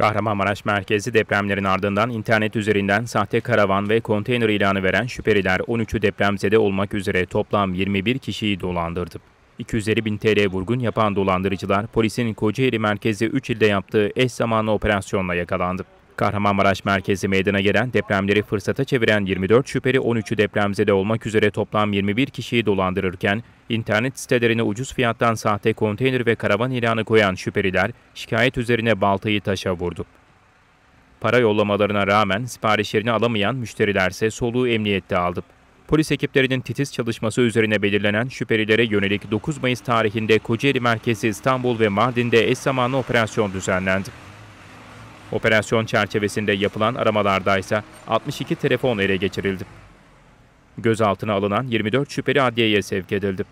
Kahramanmaraş merkezi depremlerin ardından internet üzerinden sahte karavan ve konteyner ilanı veren şüpheliler 13'ü depremzede olmak üzere toplam 21 kişiyi dolandırdı. 250 bin TL vurgun yapan dolandırıcılar polisin Kocaeli merkezi 3 ilde yaptığı eş zamanlı operasyonla yakalandı. Kahramanmaraş merkezi meydana gelen depremleri fırsata çeviren 24 şüpheli 13'ü depremzede olmak üzere toplam 21 kişiyi dolandırırken internet sitelerine ucuz fiyattan sahte konteyner ve karavan ilanı koyan şüpheliler şikayet üzerine baltayı taşa vurdu. Para yollamalarına rağmen siparişlerini alamayan müşterilerse soluğu emniyette aldı. Polis ekiplerinin titiz çalışması üzerine belirlenen şüphelilere yönelik 9 Mayıs tarihinde Kocaeli merkezi İstanbul ve Mardin'de eş zamanlı operasyon düzenlendi. Operasyon çerçevesinde yapılan aramalarda ise 62 telefon ele geçirildi. Gözaltına alınan 24 şüpheli adliyeye sevk edildi.